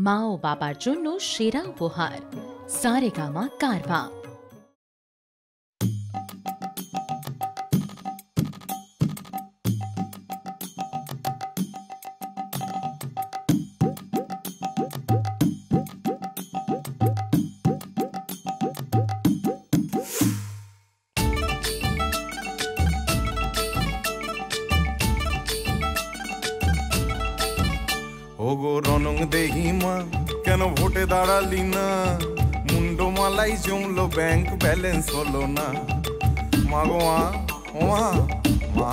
माओ बापार्जुन no शेरा वोहार सारे gamma कारवा। ওগো রনং দেহিমা কেন ভোটে দাঁড়ালি না? মুন্ডো মালাই জমলো, ব্যাংক ব্যালেন্স হলো না। মাগো মা, ও মা মা,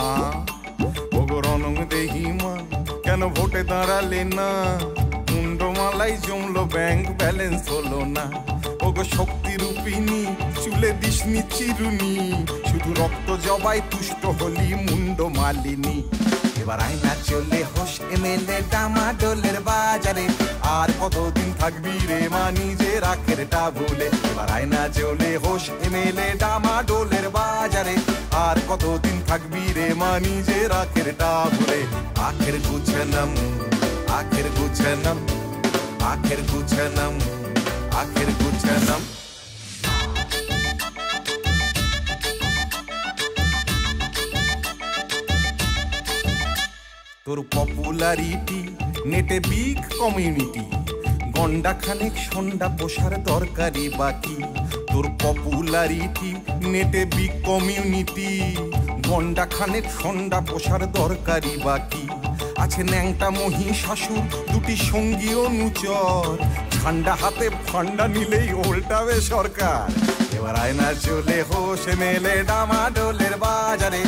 ওগো রনং দেহিমা কেন ভোটে দাঁড়ালে না? মুন্ডো মালাই জমলো, ব্যাংক ব্যালেন্স হলো না। ওগো শক্তি রূপিনী চুলে দিসনি চিরুনি। শুধু রক্ত জবাই তুষ্ট হলি মুন্ড মালিনী। এবার আয়না চলে হোস এমএলএ ডামাডোলের বাজারে। আর কতদিন থাকবি রে মা নিজের আখেরটা ভুলে এবার আয়না চলে হোস এমএলএ ডামাডোলের বাজারে। আর কতদিন থাকবি রে মা নিজের আখেরটা ভুলে আখের গুছনম আখের গুছনম আখের গুছনম আখের গুছনম। তোর পপুলারিটি নেটে বিগ কমিউনিটি গন্ডা খানেক সন্ডা পোষার দরকারি বাকি। তোর পপুলারিটি নেটে বিগ কমিউনিটি গন্ডা খানেক সন্ডা পোষার দরকারি বাকি। আছে ন্যাংটা মহিষাসুর, দুটি সঙ্গী অনুচর ঠান্ডা হাতে ফান্ডা নিলেই ওল্টাবে সরকার। এবার আয়না চলে হোসে মেলে ডামাডোলের বাজারে।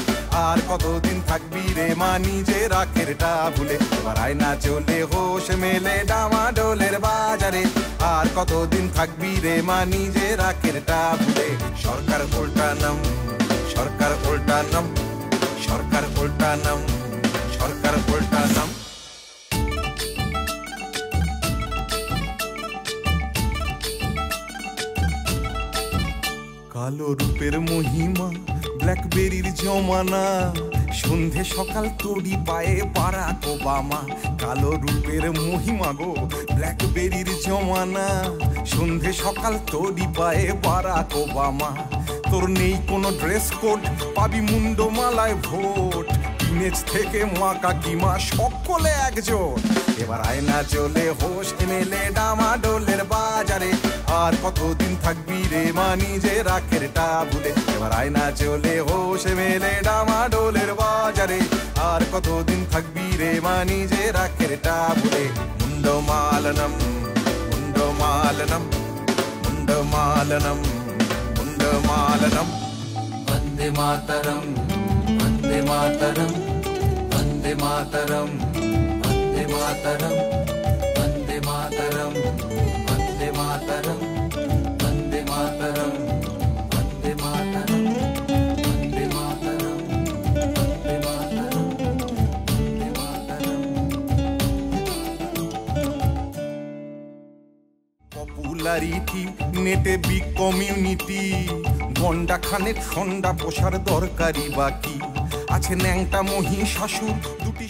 আর কতদিন থাকবি রে মা নিজের আখেরটা ভুলে এবার আয়না চলে হোসে মেলে ডামাডোলের বাজারে। আর কতদিন থাকবি রে মা নিজের আখেরটা ভুলে সরকার উল্টানম সরকার উল্টানম সরকার উল্টানম কালো রূপের মহিমা ব্ল্যাকবেরির জমানা। সন্ধে সকাল তড়ি পায়ে বারাক ওবামা। কালো রূপের মহিমা গো ব্ল্যাকবেরির জমানা। সন্ধে সকাল তড়ি পায়ে বারাক ওবামা। তোর নেই কোনো ড্রেস কোড পাবি মুন্ড মালায় ভোট। টিনেজ থেকে মা কাকিমা সকলে একজোট। এবার আয়না চলে হোস এমএলএ ডামাডোলের বাজারে আর কতদিন থাকবি রে মা নিজের আখেরটা ভুলে এবার আয়না চলে হোস এমএলএ ডামাডোলের বাজারে আর কতদিন থাকবি রে মা নিজের আখেরটা ভুলে মুন্ড মালনম মুন্ড মালনম মুন্ড মালনম মুন্ড মালনম वन्दे मातरम् वन्दे मातरम् वन्दे मातरम् वन्दे मातरम् পপুলারিটি নেটে বিগ কমিউনিটি গন্ডা খানের সন্ডা পোষার দরকারি বাকি। আছে ন্যাংটা মহিষাসুর দুটি